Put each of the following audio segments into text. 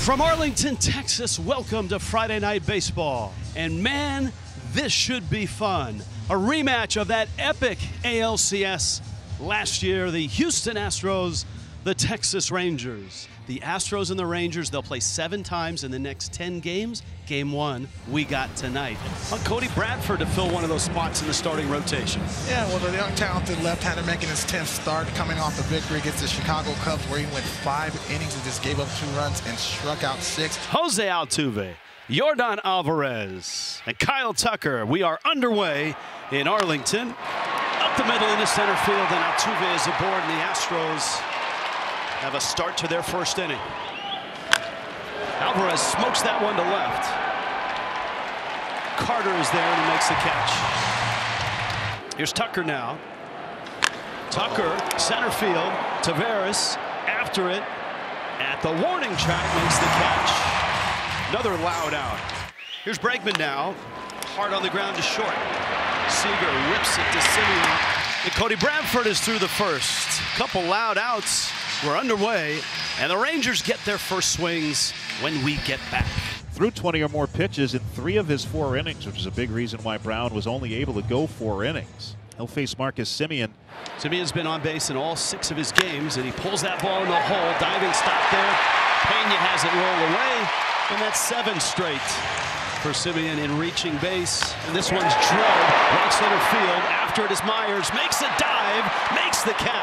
From Arlington, Texas, welcome to Friday Night Baseball. And man, this should be fun. A rematch of that epic ALCS last year, the Houston Astros, the Texas Rangers. The Astros and the Rangers, they'll play seven times in the next 10 games. Game one, we got tonight. On Cody Bradford to fill one of those spots in the starting rotation. Yeah, well, the young talented left-hander making his 10th start, coming off the victory against the Chicago Cubs, where he went five innings and just gave up two runs and struck out six. Jose Altuve, Yordan Alvarez, and Kyle Tucker. We are underway in Arlington. Up the middle into center field, and Altuve is aboard, and the Astros have a start to their first inning. Alvarez smokes that one to left. Carter is there and he makes the catch. Here's Tucker now. Tucker, center field. Taveras after it at the warning track makes the catch. Another loud out. Here's Bregman now. Hard on the ground to short. Seager whips it to Semien. And Cody Bradford is through the first. Couple loud outs. We're underway, and the Rangers get their first swings when we get back. Threw 20 or more pitches in three of his four innings, which is a big reason why Brown was only able to go four innings. He'll face Marcus Semien. Semien's been on base in all six of his games, and he pulls that ball in the hole. Diving stop there. Pena has it roll away, and that's seven straight for Semien in reaching base. And this one's drilled right center field. After it is Meyers. Makes a dive, makes the catch,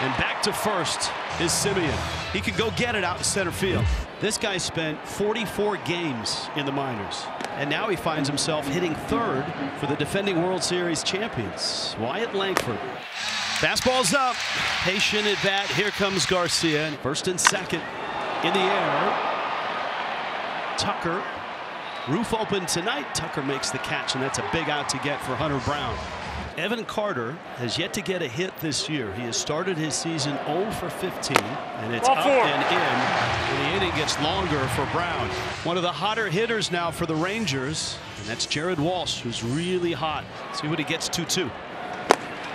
and back to first is Semien. He can go get it out in center field. This guy spent 44 games in the minors, and now he finds himself hitting third for the defending World Series champions, Wyatt Langford. Fastball's up, patient at bat. Here comes Garcia, first and second in the air. Tucker, roof open tonight. Tucker makes the catch, and that's a big out to get for Hunter Brown. Evan Carter has yet to get a hit this year. He has started his season 0 for 15, and it's up and in. And the inning gets longer for Brown. One of the hotter hitters now for the Rangers, and that's Jared Walsh, who's really hot. See what he gets 2-2.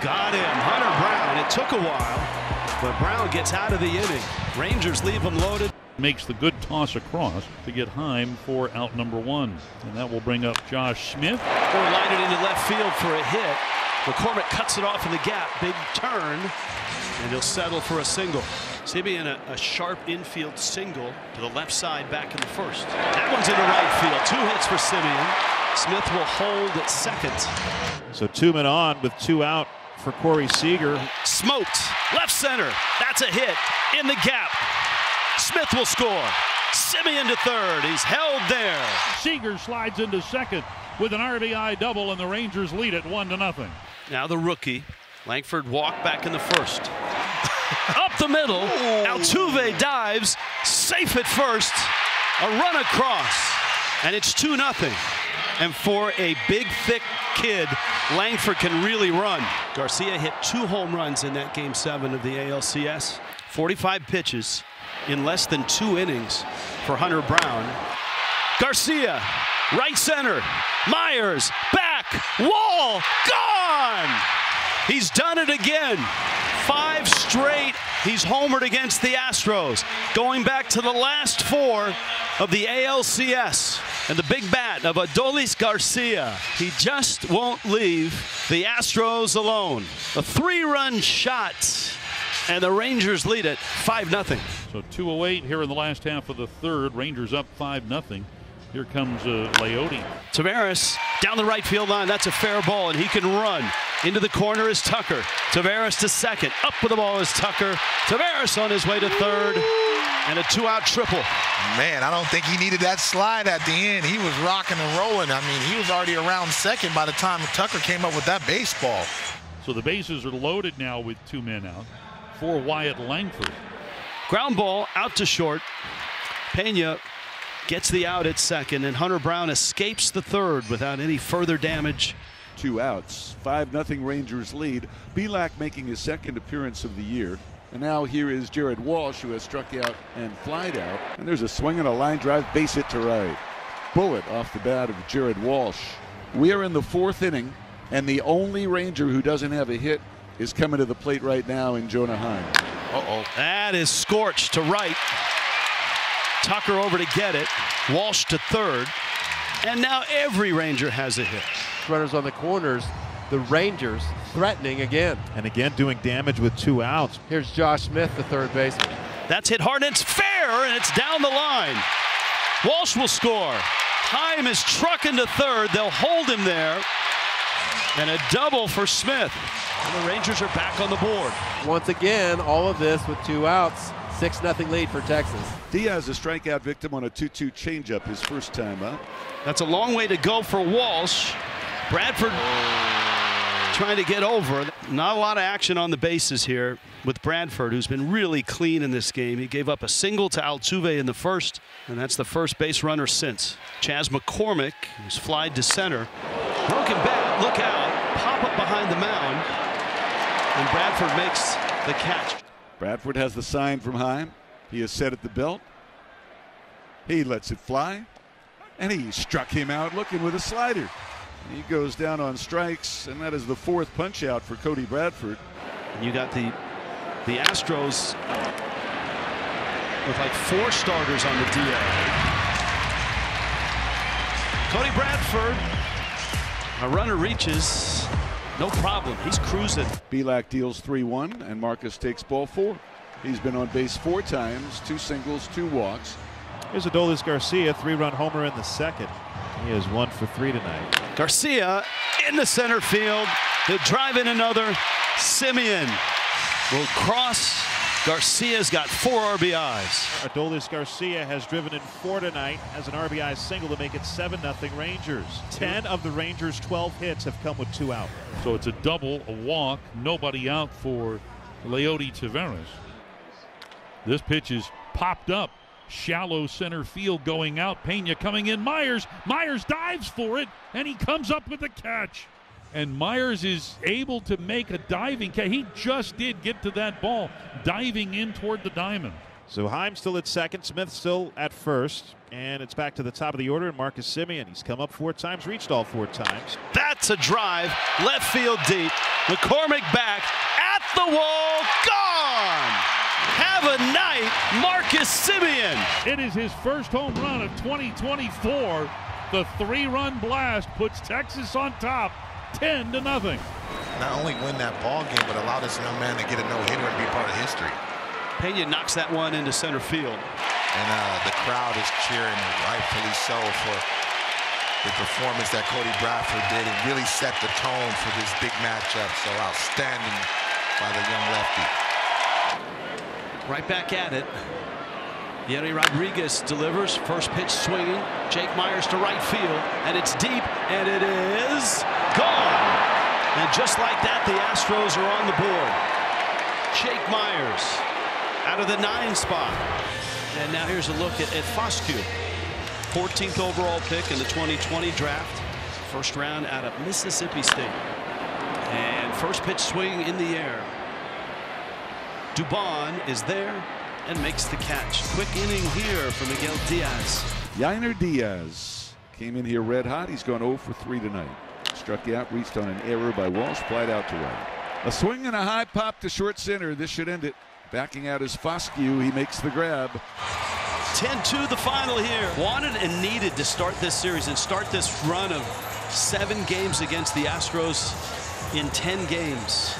Got him, Hunter Brown. It took a while, but Brown gets out of the inning. Rangers leave him loaded. Makes the good toss across to get Heim for out number one. And that will bring up Josh Smith. Or line it into left field for a hit. McCormick cuts it off in the gap. Big turn. And he'll settle for a single. Semien a, a sharp infield single to the left side back in the first. That one's into right field. Two hits for Semien. Smith will hold at second. So two men on with two out for Corey Seager. Smoked. Left center. That's a hit. In the gap. Smith will score. Semien to third. He's held there. Seager slides into second with an RBI double, and the Rangers lead it one to nothing. Now the rookie. Langford walked back in the first. Up the middle. Altuve dives. Safe at first. A run across. And it's 2 0. And for a big, thick kid, Langford can really run. Garcia hit two home runs in that game seven of the ALCS. 45 pitches in less than two innings for Hunter Brown. Garcia, right center. Meyers, back, wall, gone! He's done it again. Five straight. He's homered against the Astros. Going back to the last four of the ALCS. And the big bat of Adolis Garcia. He just won't leave the Astros alone. A three run shot. And the Rangers lead it 5 0. So 208 here in the last half of the third. Rangers up 5 0. Here comes uh, Leody. Taveras down the right field line. That's a fair ball, and he can run. Into the corner is Tucker. Taveras to second. Up with the ball is Tucker. Taveras on his way to third. And a two-out triple. Man, I don't think he needed that slide at the end. He was rocking and rolling. I mean, he was already around second by the time Tucker came up with that baseball. So the bases are loaded now with two men out for Wyatt Langford. Ground ball out to short. Pena gets the out at second, and Hunter Brown escapes the third without any further damage. Two outs. 5 nothing Rangers lead. Bielak making his second appearance of the year. And now here is Jared Walsh, who has struck out and flied out. And there's a swing and a line drive, base hit to right. Bullet off the bat of Jared Walsh. We are in the fourth inning, and the only Ranger who doesn't have a hit is coming to the plate right now in Jonah Heim. Uh-oh. That is scorched to right. Tucker over to get it. Walsh to third. And now every Ranger has a hit. Runners on the corners. The Rangers threatening again. And again doing damage with two outs. Here's Josh Smith, the third baseman. That's hit hard and it's fair and it's down the line. Walsh will score. Heim is trucking to third. They'll hold him there. And a double for Smith. And the Rangers are back on the board. Once again, all of this with two outs. 6 0 lead for Texas. Diaz, a strikeout victim on a 2 2 changeup his first time up. That's a long way to go for Walsh. Bradford trying to get over. Not a lot of action on the bases here with Bradford, who's been really clean in this game. He gave up a single to Altuve in the first, and that's the first base runner since. Chas McCormick, who's flied to center. Broken bat, look out, pop up behind the mound, and Bradford makes the catch. Bradford has the sign from Heim. He is set at the belt. He lets it fly, and he struck him out looking with a slider. He goes down on strikes, and that is the fourth punch out for Cody Bradford. And you got the the Astros with like four starters on the DL. Cody Bradford, a runner reaches, no problem. He's cruising. Bielak deals 3 1, and Marcus takes ball four. He's been on base four times, two singles, two walks. Here's Adolis Garcia, three run homer in the second. He is one for three tonight. Garcia in the center field. He'll drive in another. Semien will cross. Garcia's got four RBIs. Adolis Garcia has driven in four tonight as an RBI single to make it 7 0 Rangers. 10 of the Rangers' 12 hits have come with two out. So it's a double, a walk, nobody out for Leody Taveras. This pitch is popped up. Shallow center field going out. Pena coming in. Meyers. Meyers dives for it, and he comes up with the catch. And Meyers is able to make a diving catch. He just did get to that ball, diving in toward the diamond. So Heim still at second, Smith still at first, and it's back to the top of the order. And Marcus Semien, he's come up four times, reached all four times. That's a drive, left field deep. McCormick back at the wall, gone. Have a night, Marcus Semien. It is his first home run of 2024. The three-run blast puts Texas on top, 10 to nothing. Not only win that ball game, but allow this young man to get a no-hitter and be part of history. Pena knocks that one into center field. And uh, the crowd is cheering, rightfully so, for the performance that Cody Bradford did and really set the tone for this big matchup. So outstanding by the young lefty. Right back at it. Yerry Rodriguez delivers. First pitch swinging. Jake Meyers to right field. And it's deep. And it is gone. And just like that, the Astros are on the board. Jake Meyers out of the nine spot. And now here's a look at, at Foscue. 14th overall pick in the 2020 draft. First round out of Mississippi State. And first pitch swing in the air. Dubon is there and makes the catch. Quick inning here for Miguel Diaz. Yainer Diaz came in here red hot. He's gone 0 for 3 tonight. Struck out, reached on an error by Walsh, flied out to right. A swing and a high pop to short center. This should end it. Backing out is Foscue. He makes the grab. 10-2 the final here. Wanted and needed to start this series and start this run of seven games against the Astros in 10 games.